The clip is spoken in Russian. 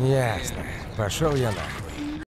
Ясно. Пошел я нахуй.